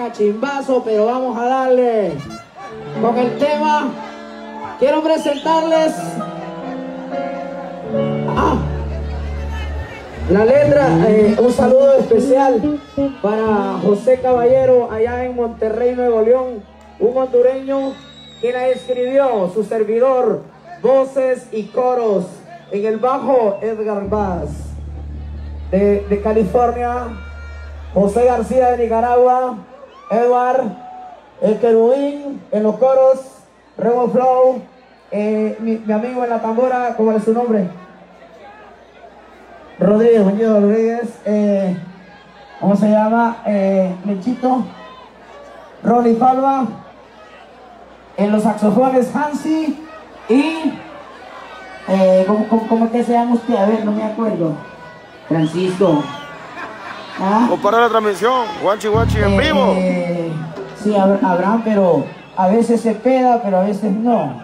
cachimbazo, pero vamos a darle con el tema. Quiero presentarles ah, la letra, eh, un saludo especial para José Caballero allá en Monterrey, Nuevo León, un hondureño que la escribió, su servidor, voces y coros. En el bajo, Edgar Vaz. De, de California, José García de Nicaragua, Edward, el querubín en los coros, Remo Flow, eh, mi, mi amigo en la tambora, ¿cómo es su nombre? Rodríguez, Juanito Rodríguez, eh, ¿cómo se llama? Eh, Mechito, Ronnie Palma, en los saxofones Hansi y, eh, ¿cómo, cómo, cómo que se llama usted? A ver, no me acuerdo. Francisco. ¿Ah? O para la transmisión, guachi guachi en Eh, vivo. eh, sí, Ab- Abraham, pero a veces se peda, pero a veces no.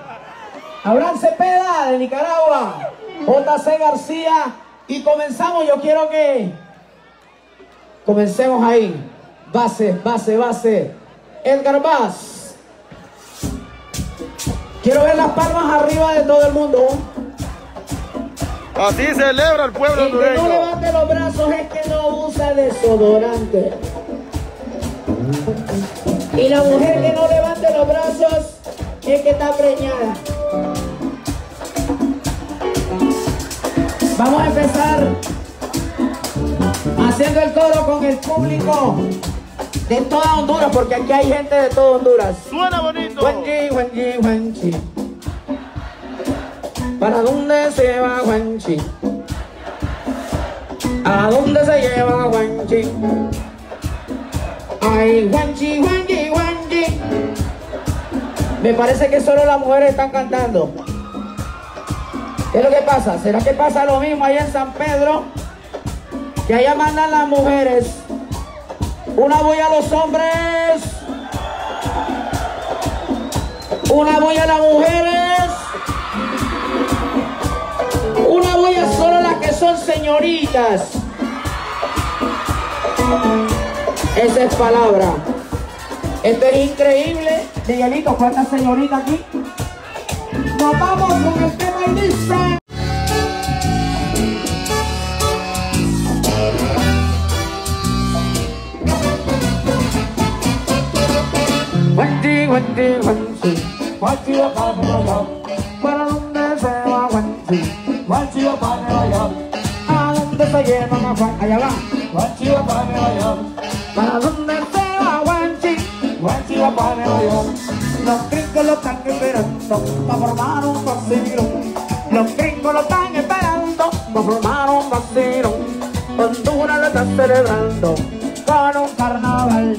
Abraham Cepeda de Nicaragua, JC García, y comenzamos. Yo quiero que comencemos ahí. Base, base, base. Edgar Vaz. Quiero ver las palmas arriba de todo el mundo. Así celebra el pueblo El que no hondureño. levante los brazos es que no usa desodorante. Y la mujer que no levante los brazos es que está preñada. Vamos a empezar haciendo el coro con el público de toda Honduras, porque aquí hay gente de toda Honduras. Suena bonito. Juanchi, Juanchi, Juanchi. ¿Para dónde se va Juanchi? ¿A dónde se lleva Juanchi? Ay, Juanchi, Juanchi, Juanchi. Me parece que solo las mujeres están cantando. ¿Qué es lo que pasa? ¿Será que pasa lo mismo allá en San Pedro? Que allá mandan las mujeres. Una bulla a los hombres. Una bulla a las mujeres. Bulla solo las que son señoritas. Esa es palabra. Esto es increíble. Miguelito, ¿cuántas señoritas aquí? Nos vamos con el tema y dice. Juanchi, Juanchi, Juanchi, Juanchi va para Nueva Va para Nueva York. ¿A dónde se lleva Juan? Allá va. Juanchi va para Nueva York. ¿Para dónde se va? Juanchi va para Nueva York. Los gringos lo están esperando para formar un vacilón. Los gringos lo están esperando para formar un vacilón. Honduras lo está celebrando con un carnaval.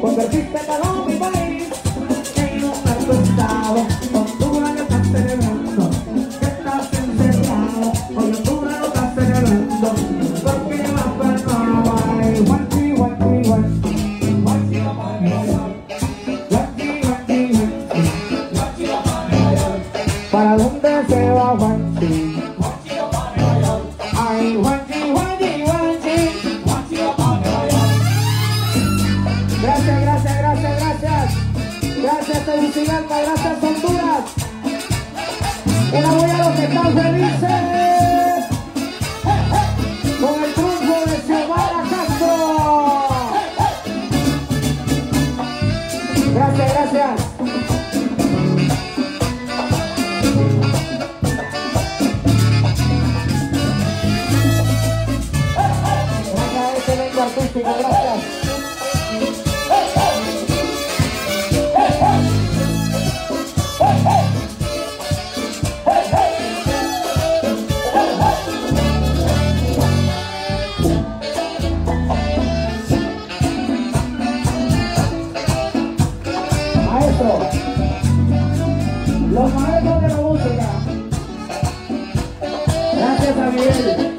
Convertiste todo mi país en un narco estado. Gracias, gracias, gracias, gracias. Gracias gracias bulla a los que están felices. Con el de gracias. Gracias artístico, gracias. Los maestros de la música. Gracias a Miguel,